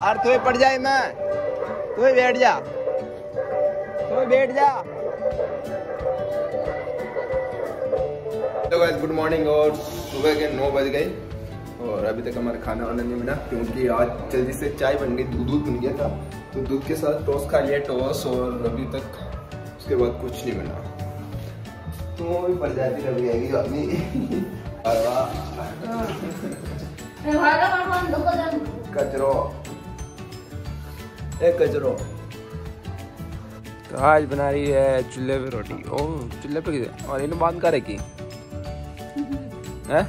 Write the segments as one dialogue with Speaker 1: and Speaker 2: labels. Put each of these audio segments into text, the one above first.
Speaker 1: और तू पड़ जाए मैं तू बैठ जा तू बैठ जा तो गाइस गुड मॉर्निंग और सुबह के नौ बज गए और अभी तक हमारा खाना वाना नहीं बना क्योंकि आज जल्दी से चाय बन गई दूध दूध बन गया था तो दूध के साथ टोस्ट खा लिया टोस्ट और अभी तक उसके बाद कुछ नहीं बना तो भी पड़ जाती रह जाएगी अभी कचरो एक कचरो तो आज बना रही है चूल्हे पे रोटी। ओ चूल्हे पे और इन्हें बाँध कर रखी। है?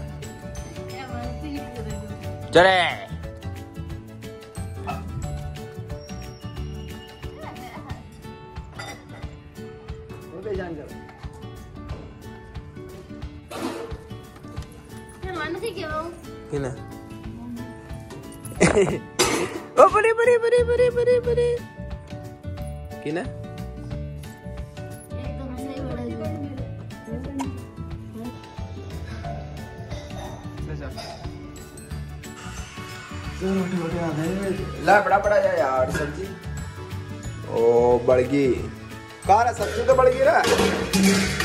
Speaker 1: चले किने ओ बड़ी बड़ी बड़ी बड़ी बड़ी। बड़ी किने ला बड़ा बड़ा जा यार सब्ज़ी। ओ बढ़ गई। कहा सब्ज़ी तो बढ़ गई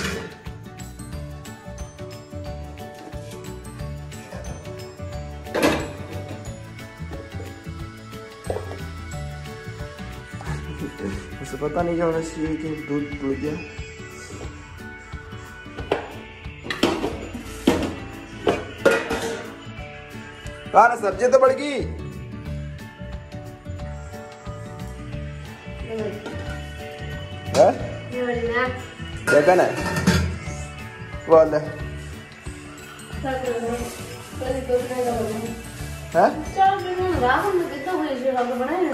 Speaker 1: पता नहीं क्या होना चाहिए कि दूध टूट गया। कहा सब्ज़ी तो बढ़ गई? है? देखा ना। बोल है?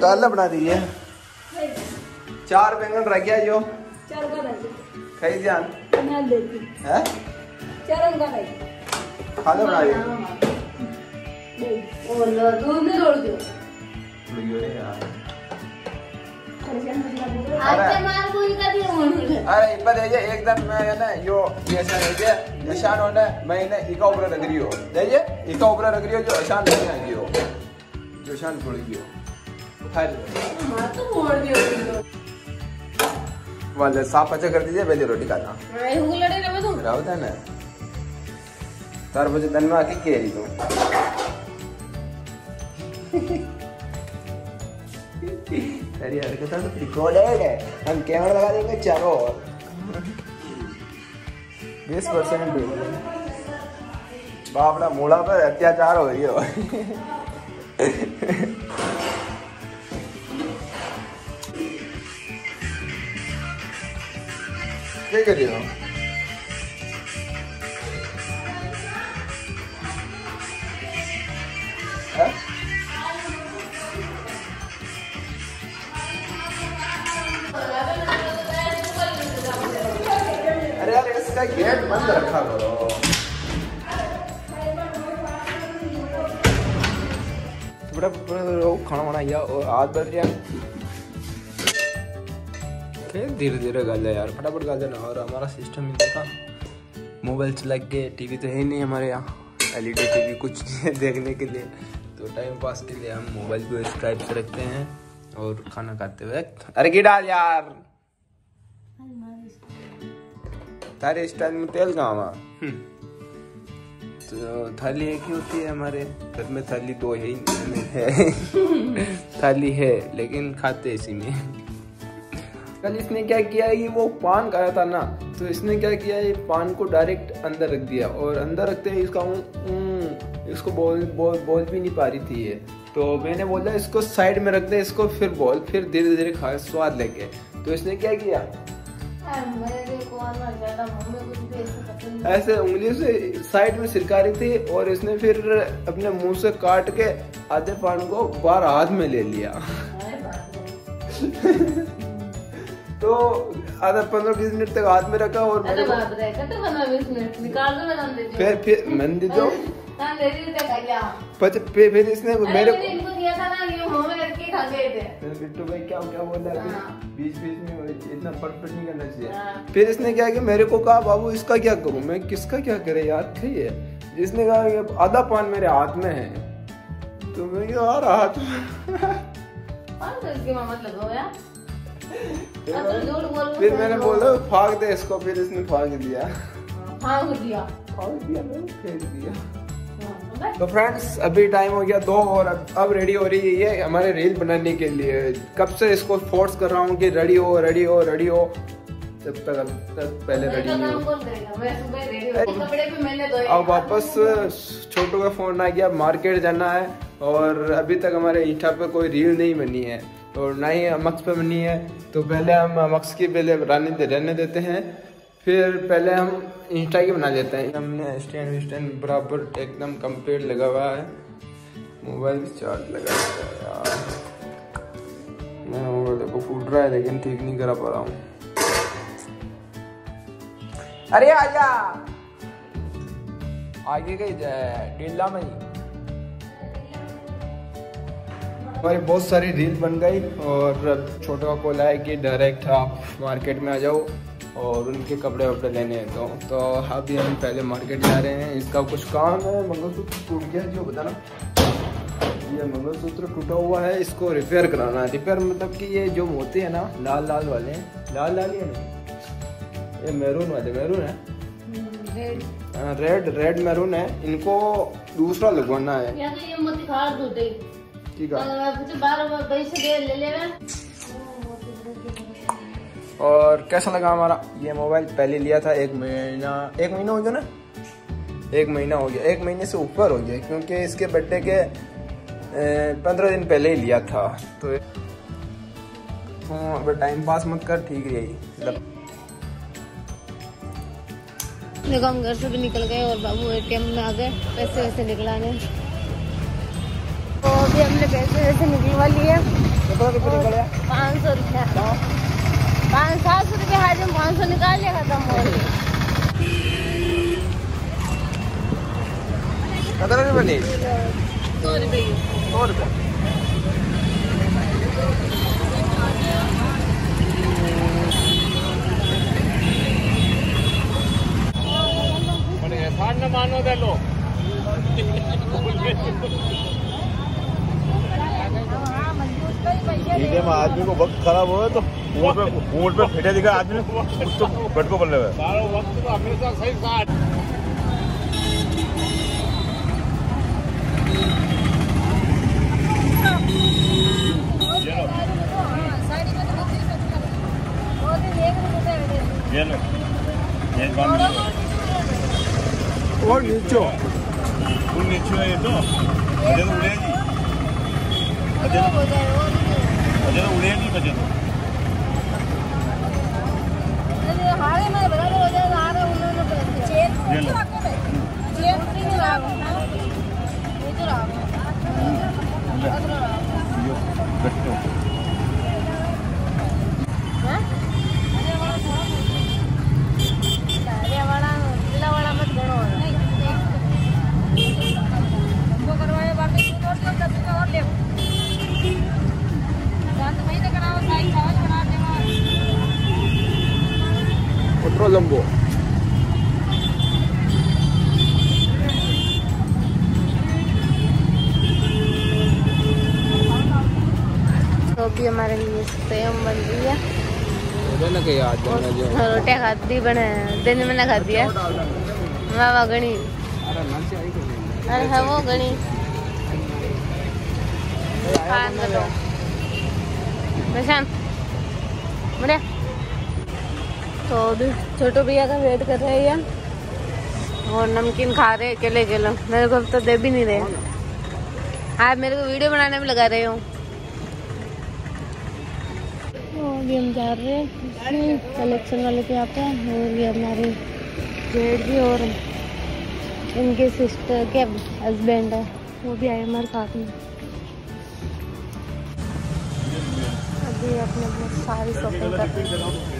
Speaker 1: कल बना दी है चार बैंगन रख गया जो। खाई ध्यान है। खा लो बना
Speaker 2: दूध नहीं छोड़ दो
Speaker 1: अरे। इब्बा देखिए एकदम मैं है ना यो ऐसा देखिए निशान होना मैं इन्हें इका ऊपर रख रही हो। देखिए इका ऊपर रख रही हो जो अशान नहीं आएगी हो जो शान छोड़ गई हो हर वाले साफ़ अच्छा कर दीजिए पहले रोटी खाना है ना? तार बजे दिन में आके कह रही तू तेरी हरकत तो रिकॉर्डेड है। हम कैमरा लगा देंगे चारों ओर। बीस परसेंट मूड़ा पर अत्याचार हो रही हो। क्या अरे इसका गेट बंद रखा करो। खाना वाना या और हाथ बढ़ रहा धीरे धीरे गल है यार, फटाफट गल देना और हमारा सिस्टम ही देखा मोबाइल चला के टीवी तो है नहीं हमारे यहाँ एलईडी टीवी कुछ नहीं है देखने के लिए। तो टाइम पास के लिए हम मोबाइल को इस टाइप से रखते हैं और खाना खाते हुए अरे की डाल यार! तारे स्टाइल में तेल कहाँ वहाँ तो थाली एक ही होती है हमारे घर में, थाली दो ही है। थाली है, लेकिन खाते इसी में। कल इसने क्या किया है कि वो पान खाया था ना तो इसने क्या किया है पान को डायरेक्ट अंदर रख दिया और अंदर रखते ही इसका इसको बोल बोल बोल भी नहीं पा रही थी ये। तो मैंने बोला इसको साइड में रख दे इसको फिर बोल फिर धीरे धीरे खा स्वाद लेके। तो इसने क्या किया? ऐसे उंगली से साइड में सिरका रही थी और इसने फिर अपने मुँह से काट के आधे पान को बार हाथ में ले लिया। तो आधा पंद्रह बीस मिनट तक हाथ में रखा और मेरे को फिर फिर मैंने दी तो फिर फिर इसने मेरे को
Speaker 2: दिया था ना ये मुँह के खा गए थे।
Speaker 1: फिर बिट्टू भाई क्या क्या बोल रहा है?
Speaker 2: हाँ।
Speaker 1: बीच बीच में इतना परफेक्ट नहीं करना चाहिए। फिर इसने क्या कि मेरे को कहा बाबू इसका क्या करूँ? मैं किसका क्या करे? यार खाइए जिसने कहा कि आधा पान मेरे हाथ में है। तो मैं कहा, यार हाथ में फिर
Speaker 2: तो
Speaker 1: मैंने-
Speaker 2: झूठ बोल
Speaker 1: फिर मैंने बोला फाग दे इसको फिर इसने फाग दिया।
Speaker 2: हाँ दिया।
Speaker 1: फाग दिया फेंक दिया।
Speaker 2: हाँ,
Speaker 1: तो फ्रेंड्स अभी टाइम हो गया दो और अब अब रेडी हो रही है ये हमारे रील बनाने के लिए। कब से इसको फोर्स कर रहा हूँ कि रेडी हो रेडी हो रेडी हो? जब तक अब तक पहले रेडी
Speaker 2: तो
Speaker 1: नहीं अब वापस छोटू का फ़ोन आ गया मार्केट जाना है और अभी तक हमारे इंस्टा पे कोई रील नहीं बनी है। और ना ही मक्स पे बनी है तो पहले हम मक्स की पहले रहने दे, रहने देते हैं। फिर पहले हम इंस्टा की बना लेते हैं। हमने स्टैंड स्टैंड बराबर एकदम कंप्लीट लगा हुआ है। मोबाइल चार्ज लगा हुआ है यार। देखो फूट रहा है लेकिन ठीक नहीं करा पा रहा हूँ। अरे आजा! आगे गई टीला में ही। हमारी बहुत सारी रील बन गई और छोटा का कॉल आया कि डायरेक्ट आप मार्केट में आ जाओ और उनके कपड़े वपड़े लेने हैं। तो तो अभी हम पहले मार्केट जा रहे हैं। इसका कुछ काम है। मंगलसूत्र टूट गया जो बताना। ये मंगलसूत्र टूटा हुआ है। इसको रिपेयर कराना। है रिपेयर मतलब कि ये जो होते हैं ना लाल लाल वाले लाल लाल ही है ना ये मैरून वाले। मैरून है?
Speaker 2: रेड
Speaker 1: रेड रेड मैरून है। इनको दूसरा लगवाना है।
Speaker 2: या तो ये ले ले
Speaker 1: और कैसा लगा हमारा? ये मोबाइल पहले लिया था एक महीना एक महीना हो गया ना? एक महीना हो गया। एक महीने से ऊपर हो गया क्योंकि इसके बर्थडे के पंद्रह दिन पहले ही लिया था। तो अब टाइम पास मत कर ठीक रही मतलब
Speaker 2: देखो हम घर से भी निकल गए और बाबू एटीएम में आ गए पैसे वैसे निकलाने। तो अभी हमने पैसे वैसे निकलवा लिए।
Speaker 1: कितना
Speaker 2: पाँच सौ रुपया। पाँच सात सौ रुपया हाथ में पाँच सौ निकाल लिया खत्म हो गया।
Speaker 1: कितना रुपये
Speaker 2: सौ रुपये।
Speaker 1: सौ रुपये
Speaker 3: ठीक है मैं आदमी को वक्त खराब हो तो ऊँट पे ऊँट पे फेटे दिखा आदमी ने उसको बेड को बल्ले हुए। ये लो ये बाँध
Speaker 1: और नीचो।
Speaker 3: नीचे ये तो। बजे तो उड़ेगी बजे बजे तो बजे तो।
Speaker 2: तो अभी हमारे लिए बन रही है खाती बने दिन में ना खाती है
Speaker 1: अरे
Speaker 2: है वो घणी खान दो प्रशांत बढ़िया तो अभी छोटू भैया का वेट कर रहे हैं और नमकीन खा रहे अकेले अकेले। मेरे को अब तो दे भी नहीं रहे। आप मेरे को वीडियो बनाने में लगा रहे हो। तो अभी हम जा रहे हैं। कलेक्शन वाले के यहाँ पे और ये हमारे जेठ भी और इनके सिस्टर के हस्बैंड है। वो भी आए हमारे साथ में। अभी अपने अपने सारी शॉपिंग कर रहे हैं।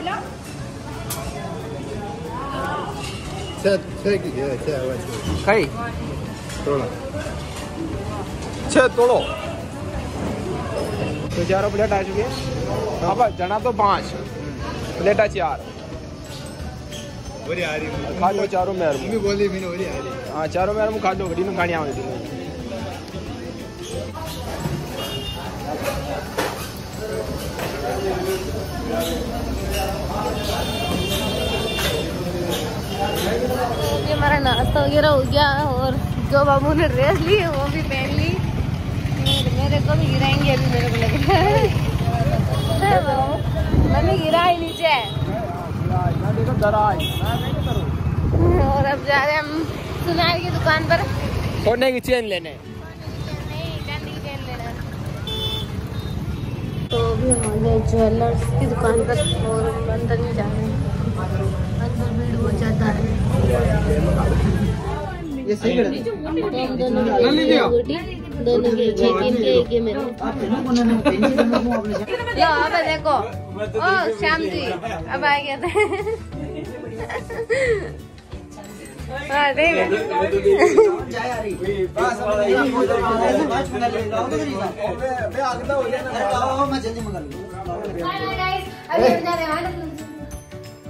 Speaker 1: आ गया तोड़ो तो चारों प्लेट आ चुकी है। अब चना तो पाँच। प्लेटा चार। खा लो चारों में हाँ। चारों में खा लो घड़ी में खानी आवे थी
Speaker 2: ये हमारा नाश्ता वगैरह हो गया और जो बाबू ने ड्रेस ली है वो भी पहन ली। मेरे को भी गिराएँगे अभी मेरे को लग रहा है। मैंने गिरा ही नीचे। और अब जा रहे हम सुनार की दुकान पर।
Speaker 1: सोने की चेन लेने।
Speaker 2: नहीं चांदी की चेन लेना तो अभी हम गए ज्वेलर्स की दुकान पर और अंदर नहीं जा रहे हैं। भीड़ बहुत ज़्यादा है तो हम दोनों की एक एक इनके एक ये मेरे लो अब देखो ओ श्याम जी अब आ गया था हाँ ठीक है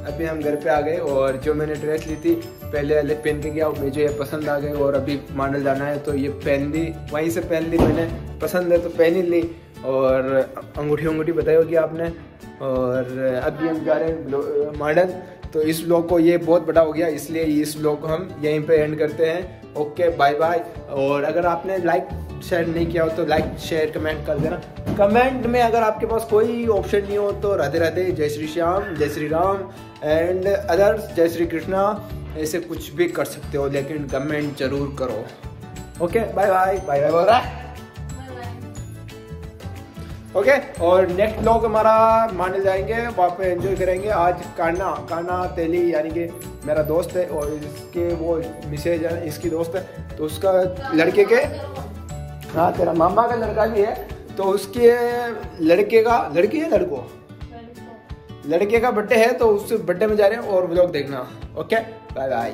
Speaker 1: अभी हम घर पे आ गए और जो मैंने ड्रेस ली थी, पहले अलग पहन के गया मुझे ये पसंद आ गई और अभी मॉडल जाना है तो ये पहन ली वहीं से पहन ली मैंने। पसंद है तो पहन ही ली और अंगूठी अंगूठी बताई होगी आपने। और अभी हम जा रहे हैं मॉडल तो इस ब्लॉग को ये बहुत बड़ा हो गया, इसलिए इस ब्लॉग को हम यहीं पे एंड करते हैं। ओके बाय बाय और अगर आपने लाइक शेयर नहीं किया हो तो लाइक शेयर कमेंट कर देना। कमेंट में अगर आपके पास कोई ऑप्शन नहीं हो तो राधे राधे, जय श्री श्याम, जय श्री राम एंड अदर्स जय श्री कृष्णा, ऐसे कुछ भी कर सकते हो, लेकिन कमेंट ज़रूर करो। Okay bye bye bye bye बोल रहा ओके और नेक्स्ट ब्लॉग हमारा माने जाएँगे, वहाँ पे एंजॉय करेंगे। आज काना काना तेली, यानी कि मेरा दोस्त है, और इसके वो मिसेज इसकी दोस्त है तो उसका लड़के के हाँ तेरा मामा का लड़का भी है तो उसके लड़के का लड़की है लड़को? लड़के। का बर्थडे है तो उस बर्थडे में जा रहे हैं और ब्लॉग देखना। Okay bye bye